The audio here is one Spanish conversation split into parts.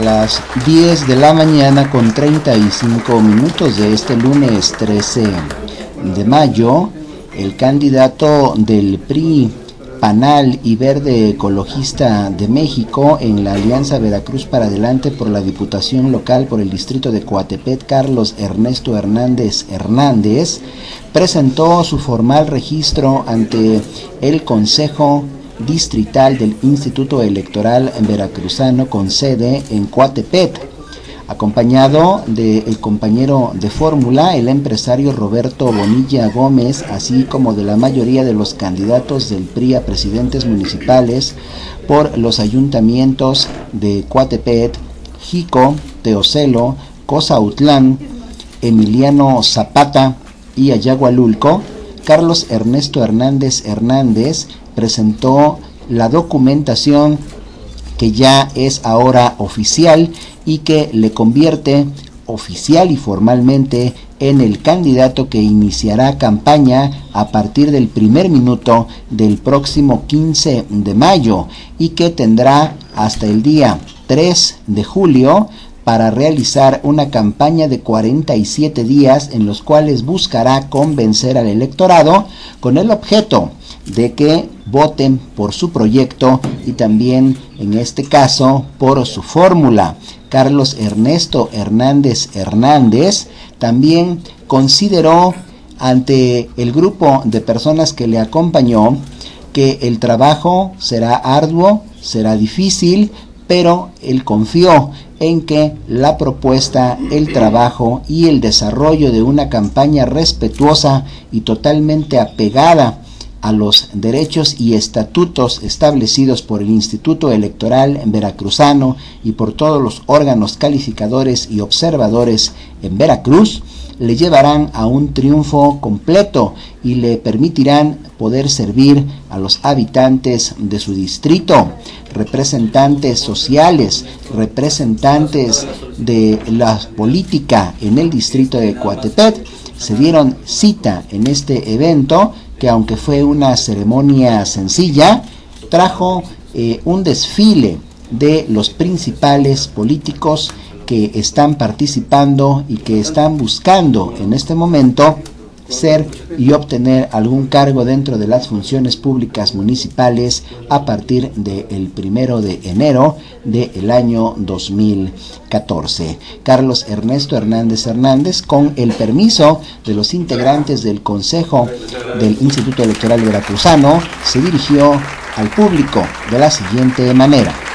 las 10 de la mañana con 35 minutos de este lunes 13 de mayo, el candidato del PRI, Panal y Verde Ecologista de México en la Alianza Veracruz para Adelante por la Diputación Local por el Distrito de Coatepet, Carlos Ernesto Hernández Hernández, presentó su formal registro ante el Consejo Distrital del Instituto Electoral Veracruzano con sede en Coatepet acompañado del compañero de fórmula, el empresario Roberto Bonilla Gómez, así como de la mayoría de los candidatos del PRI a presidentes municipales por los ayuntamientos de Coatepet, Jico, Teocelo, Cosautlán, Emiliano Zapata y Ayagualulco, Carlos Ernesto Hernández Hernández presentó la documentación que ya es ahora oficial y que le convierte oficial y formalmente en el candidato que iniciará campaña a partir del primer minuto del próximo 15 de mayo y que tendrá hasta el día 3 de julio para realizar una campaña de 47 días en los cuales buscará convencer al electorado con el objeto de que voten por su proyecto y también en este caso por su fórmula. Carlos Ernesto Hernández Hernández también consideró ante el grupo de personas que le acompañó que el trabajo será arduo, será difícil, pero él confió en que la propuesta, el trabajo y el desarrollo de una campaña respetuosa y totalmente apegada a los derechos y estatutos establecidos por el Instituto Electoral Veracruzano y por todos los órganos calificadores y observadores en Veracruz, le llevarán a un triunfo completo y le permitirán poder servir a los habitantes de su distrito, representantes sociales, representantes de la política en el distrito de Coatepet, se dieron cita en este evento que aunque fue una ceremonia sencilla, trajo eh, un desfile de los principales políticos que están participando y que están buscando en este momento ser y obtener algún cargo dentro de las funciones públicas municipales a partir del primero de enero del año 2014. Carlos Ernesto Hernández Hernández, con el permiso de los integrantes del Consejo del Instituto Electoral Veracruzano, se dirigió al público de la siguiente manera.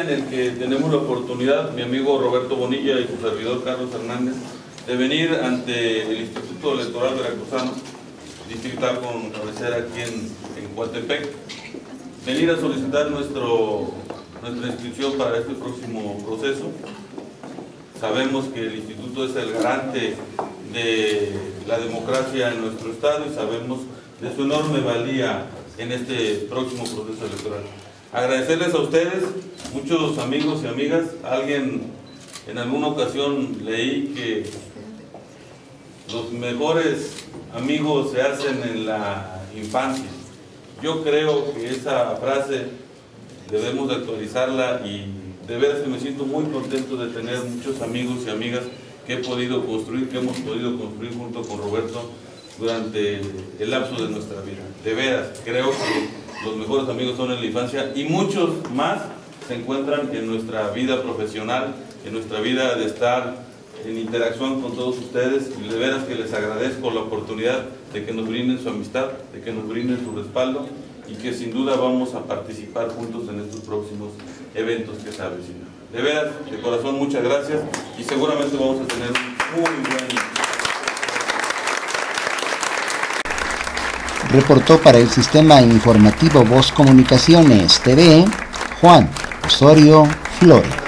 En el que tenemos la oportunidad, mi amigo Roberto Bonilla y su servidor Carlos Hernández, de venir ante el Instituto Electoral Veracruzano, distrital con cabecera aquí en, en venir a solicitar nuestro, nuestra inscripción para este próximo proceso. Sabemos que el instituto es el garante de la democracia en nuestro estado y sabemos de su enorme valía en este próximo proceso electoral. Agradecerles a ustedes, muchos amigos y amigas. Alguien en alguna ocasión leí que los mejores amigos se hacen en la infancia. Yo creo que esa frase debemos actualizarla y de veras me siento muy contento de tener muchos amigos y amigas que he podido construir, que hemos podido construir junto con Roberto durante el lapso de nuestra vida. De veras, creo que los mejores amigos son en la infancia y muchos más se encuentran en nuestra vida profesional, en nuestra vida de estar en interacción con todos ustedes y de veras que les agradezco la oportunidad de que nos brinden su amistad, de que nos brinden su respaldo y que sin duda vamos a participar juntos en estos próximos eventos que se avecinan. De veras, de corazón, muchas gracias y seguramente vamos a tener un muy buen reportó para el Sistema Informativo Voz Comunicaciones TV Juan Osorio Flores.